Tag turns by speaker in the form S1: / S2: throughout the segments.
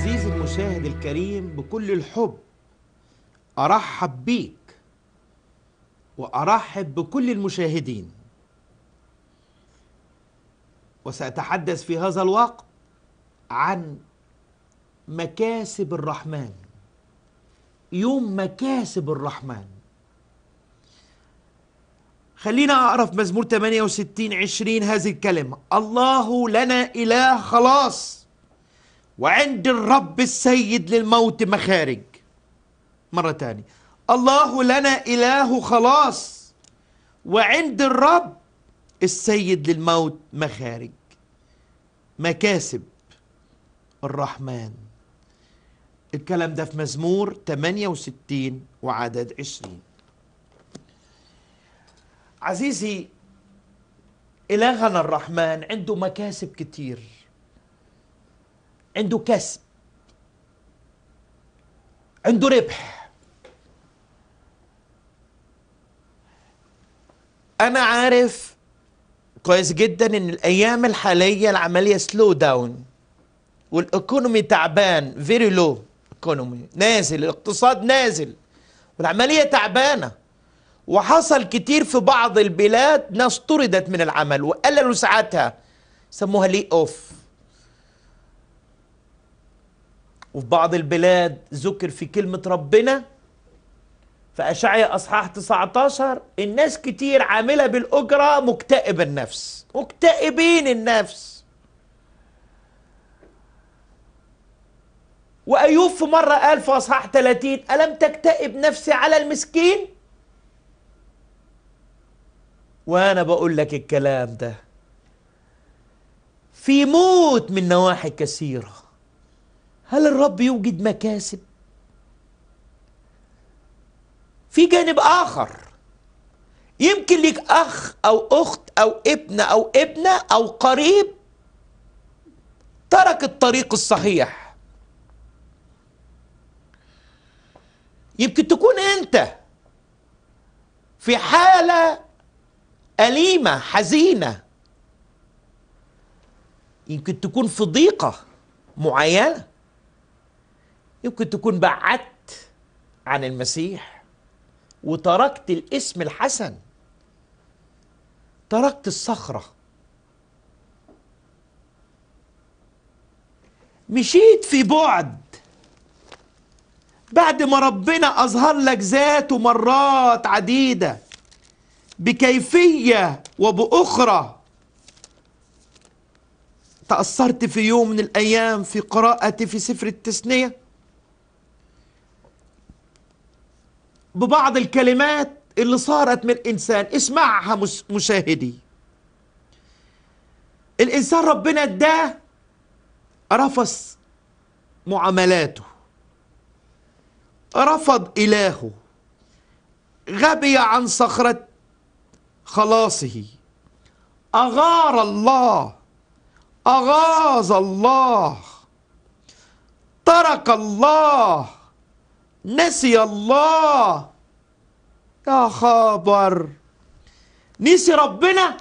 S1: عزيزي المشاهد الكريم بكل الحب أرحب بيك وأرحب بكل المشاهدين. وسأتحدث في هذا الوقت عن مكاسب الرحمن. يوم مكاسب الرحمن. خلينا أعرف مزمور 68 20 هذه الكلمة. الله لنا إله خلاص. وعند الرب السيد للموت مخارج. مرة تانية. الله لنا إله خلاص. وعند الرب السيد للموت مخارج. مكاسب الرحمن. الكلام ده في مزمور 68 وعدد 20 عزيزي إلهنا الرحمن عنده مكاسب كتير. عنده كسب عنده ربح. أنا عارف كويس جدا إن الأيام الحالية العملية slow down وال economy تعبان very low economy نازل الاقتصاد نازل والعملية تعبانة. وحصل كتير في بعض البلاد ناس طردت من العمل وقللوا ساعاتها سموها لي اوف وفي بعض البلاد ذكر في كلمة ربنا في أشعية أصحاح 19 الناس كتير عاملة بالأجرة مكتئب النفس مكتئبين النفس. وأيوب في مرة قال في أصحاح 30 ألم تكتئب نفسي على المسكين؟ وأنا بقول لك الكلام ده. في موت من نواحي كثيرة. هل الرب يوجد مكاسب؟ في جانب آخر. يمكن ليك أخ أو أخت أو ابن أو ابنة أو قريب ترك الطريق الصحيح. يمكن تكون أنت في حالة أليمة حزينة. يمكن تكون في ضيقة معينة. يمكن تكون بعدت عن المسيح وتركت الاسم الحسن. تركت الصخرة. مشيت في بعد. بعد ما ربنا أظهر لك ذاته مرات عديدة بكيفية وبأخرى تأثرت في يوم من الأيام في قراءتي في سفر التثنية ببعض الكلمات اللي صارت من الإنسان اسمعها مشاهدي. الإنسان ربنا اداه رفض معاملاته رفض إلهه غبي عن صخرة خلاصه. أغار الله أغاظ الله ترك الله نسي الله. يا خبر نسي ربنا.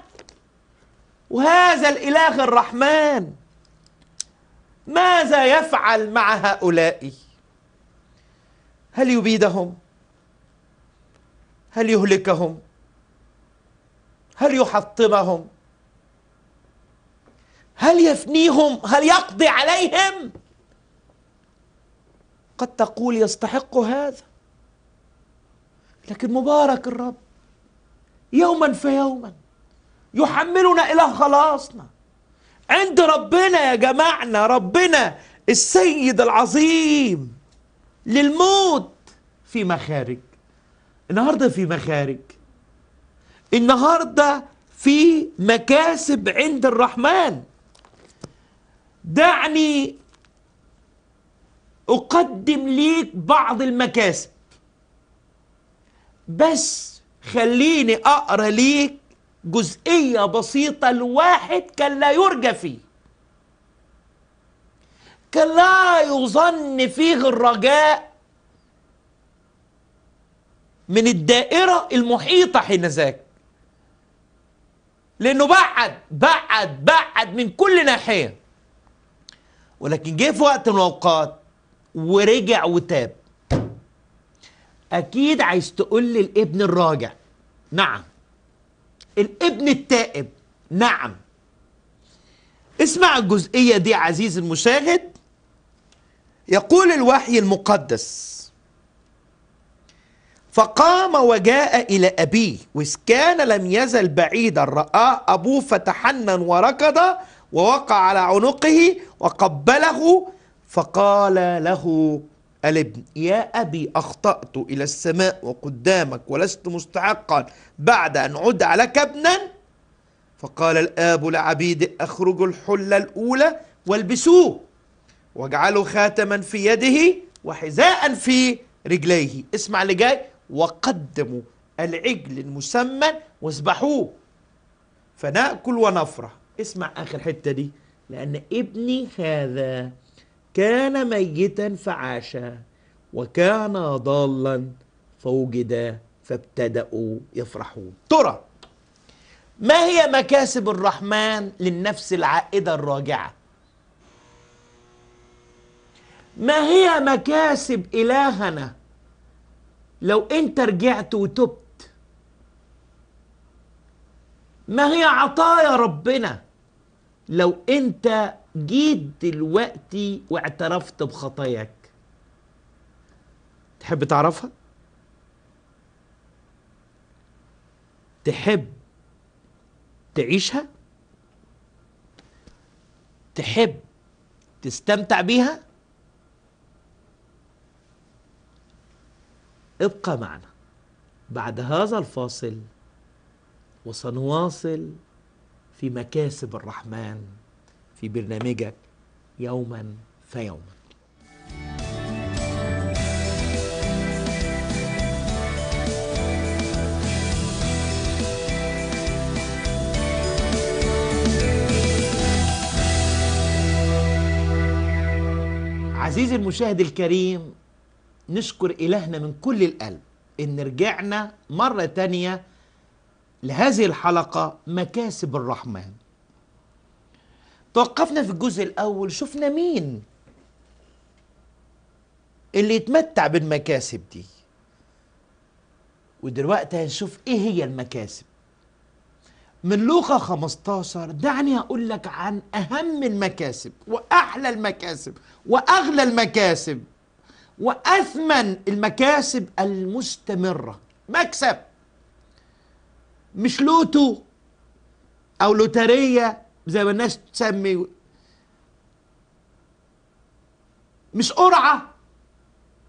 S1: وهذا الإله الرحمن. ماذا يفعل مع هؤلاء؟ هل يبيدهم؟ هل يهلكهم؟ هل يحطمهم؟ هل يفنيهم؟ هل يقضي عليهم؟ قد تقول يستحق هذا. لكن مبارك الرب يوما فيوما يحملنا إلى خلاصنا. عند ربنا يا جماعنا ربنا السيد العظيم للموت في مخارج. النهارده في مخارج. النهارده في مكاسب عند الرحمن. دعني أقدم ليك بعض المكاسب. بس خليني أقرأ ليك جزئية بسيطة لواحد كان لا يرجى فيه. كان لا يظن فيه الرجاء من الدائرة المحيطة حين ذاك لأنه بعد بعد بعد من كل ناحية. ولكن جه في وقت من الأوقات ورجع وتاب. أكيد عايز تقول لي الابن الراجع. نعم. الابن التائب. نعم. اسمع الجزئية دي عزيزي المشاهد. يقول الوحي المقدس فقام وجاء إلى أبيه وإذ كان لم يزل بعيدا رآه أبوه فتحنن وركض ووقع على عنقه وقبله فقال له الابن يا أبي أخطأت إلى السماء وقدامك ولست مستحقا بعد أن عد لك ابنا؟ فقال الآب لعبيد أخرجوا الحلة الأولى والبسوه واجعلوا خاتما في يده وحذاء في رجليه. اسمع اللي جاي. وقدموا العجل المسمن واذبحوه فنأكل ونفرح. اسمع آخر حتة دي لأن ابني هذا كان ميتا فعاش وكان ضالا فوجد فابتدأوا يفرحون. ترى ما هي مكاسب الرحمن للنفس العائدة الراجعة؟ ما هي مكاسب إلهنا؟ لو أنت رجعت وتبت ما هي عطايا ربنا؟ لو أنت جيت دلوقتي واعترفت بخطاياك تحب تعرفها؟ تحب تعيشها؟ تحب تستمتع بيها؟ ابقى معنا بعد هذا الفاصل وسنواصل في مكاسب الرحمن في برنامجك يوما فيوما. عزيزي المشاهد الكريم نشكر إلهنا من كل القلب إن رجعنا مرة تانية لهذه الحلقة مكاسب الرحمن. توقفنا في الجزء الأول شفنا مين؟ اللي يتمتع بالمكاسب دي. ودلوقتي هنشوف إيه هي المكاسب. من لوقا 15 دعني أقول لك عن أهم المكاسب وأحلى المكاسب وأغلى المكاسب وأثمن المكاسب المستمرة. مكسب. مش لوتو أو لوتريه زي ما الناس تسمي. مش قرعة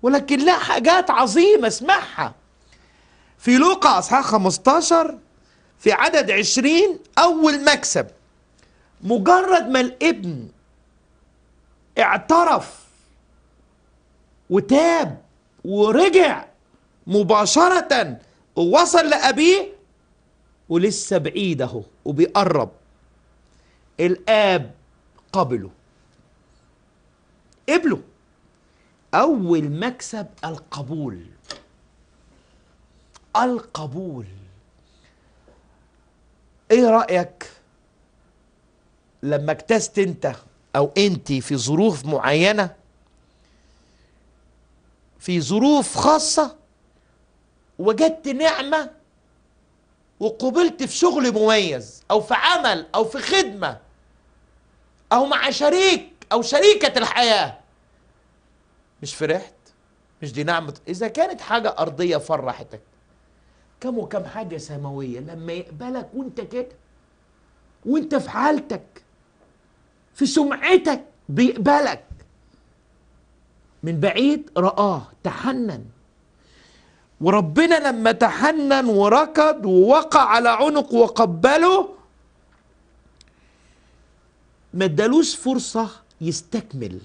S1: ولكن لا حاجات عظيمة اسمعها. في لوقا أصحاح 15 في عدد 20 أول مكسب مجرد ما الابن اعترف وتاب ورجع مباشرة ووصل لأبيه ولسه بعيد أهو وبيقرب. الآب قبله. قبله أول مكسب القبول. القبول. إيه رأيك لما اكتست أنت أو أنت في ظروف معينة؟ في ظروف خاصة وجدت نعمة وقبلت في شغل مميز أو في عمل أو في خدمة أو مع شريك أو شريكة الحياة. مش فرحت؟ مش دي نعمة؟ إذا كانت حاجة أرضية فرحتك كم وكم حاجة سماوية. لما يقبلك وأنت كده وأنت في حالتك في سمعتك بيقبلك. من بعيد رآه تحنن. وربنا لما تحنن وركض ووقع على عنق وقبله ما ادالوش فرصة يستكمل.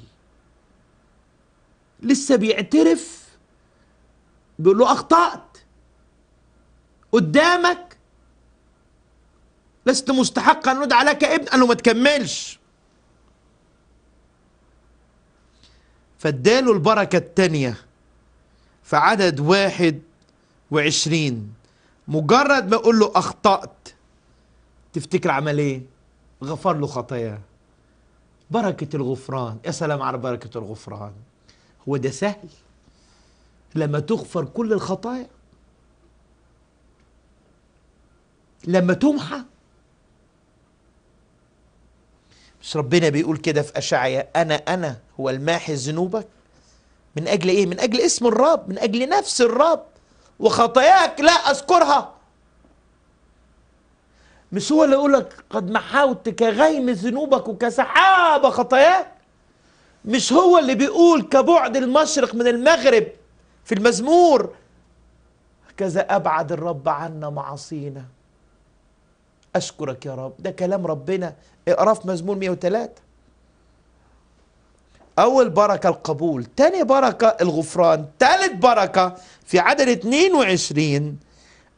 S1: لسه بيعترف بيقول له أخطأت. قدامك. لست مستحقا أن ندعى لك ابن. قال له ما تكملش. فاداله البركة التانية في عدد واحد وعشرين. مجرد ما يقول له أخطأت تفتكر عمل إيه؟ غفر له خطاياه. بركة الغفران. يا سلام على بركة الغفران. هو ده سهل. لما تغفر كل الخطايا. لما تمحى. مش ربنا بيقول كده في أشعيا أنا أنا هو الماحي ذنوبك. من أجل إيه؟ من أجل اسم الرب. من أجل نفس الرب. وخطاياك لا أذكرها. مش هو اللي يقول لك قد محوت كغيم ذنوبك وكسحاب خطاياك؟ مش هو اللي بيقول كبعد المشرق من المغرب في المزمور كذا أبعد الرب عنا معاصينا. أشكرك يا رب. ده كلام ربنا. اقراه في مزمور 103 أول بركة القبول تاني بركة الغفران تالت بركة في عدد 22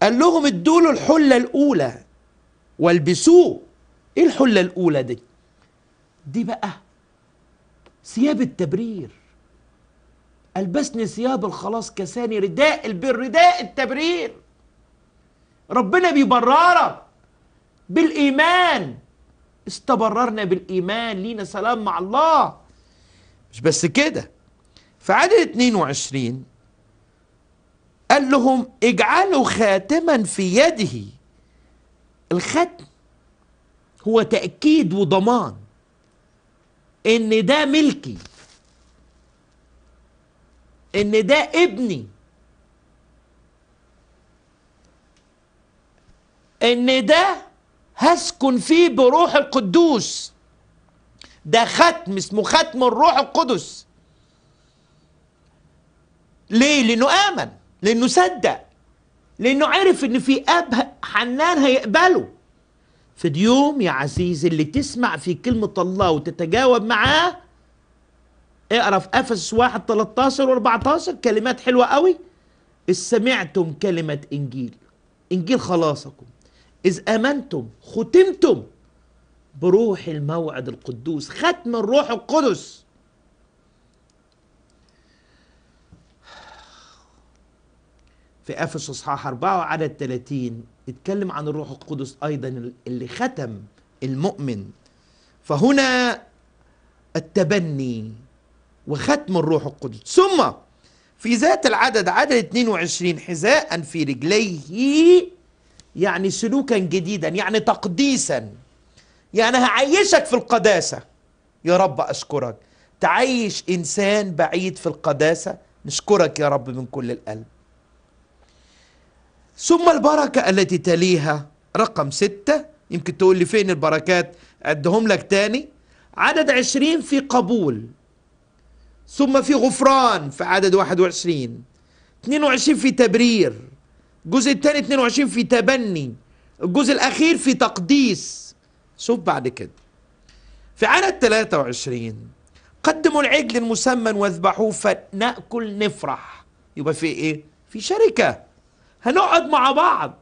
S1: قال لهم ادوا له الحلة الأولى. والبسوه إيه الحلة الأولى دي؟ دي بقى ثياب التبرير. ألبسني ثياب الخلاص كساني رداء البر رداء التبرير. ربنا بيبررك بالإيمان. استبررنا بالإيمان لينا سلام مع الله. مش بس كده في عدد 22 قال لهم اجعلوا خاتما في يده. الختم هو تأكيد وضمان إن ده ملكي إن ده ابني إن ده هسكن فيه بروح القدوس. ده ختم اسمه ختم الروح القدس. ليه؟ لأنه آمن لأنه صدق. لأنه عرف إن في أب حنان هيقبله. في اليوم يا عزيزي اللي تسمع في كلمة الله وتتجاوب معاه اقرأ في أفسس 1 13 و14 كلمات حلوة قوي. إذ سمعتم كلمة إنجيل. إنجيل خلاصكم. إذ آمنتم ختمتم بروح الموعد القدوس ختم الروح القدس. في افسس اصحاح 4 وعدد 30 يتكلم عن الروح القدس أيضا اللي ختم المؤمن. فهنا التبني وختم الروح القدس. ثم في ذات العدد عدد 22 حذاء في رجليه يعني سلوكا جديدا يعني تقديسا. يعني هعيشك في القداسة. يا رب أشكرك. تعيش إنسان بعيد في القداسة. نشكرك يا رب من كل القلب. ثم البركة التي تليها رقم ستة. يمكن تقول لي فين البركات؟ أدهم لك تاني. عدد عشرين في قبول. ثم في غفران في عدد واحد وعشرين. اتنين وعشرين في تبرير. الجزء الثاني 22 في تبني. الجزء الأخير في تقديس. شوف بعد كده. في عدد 23 قدموا العجل المسمن واذبحوه فنأكل نفرح. يبقى في إيه؟ في شركة. هنقعد مع بعض.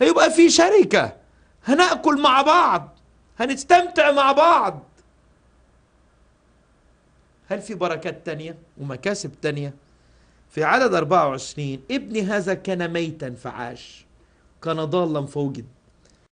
S1: هيبقى في شركة. هنأكل مع بعض. هنستمتع مع بعض. هل في بركات تانية ومكاسب تانية؟ في عدد 24 ابني هذا كان ميتا فعاش. كان ضالا فوجد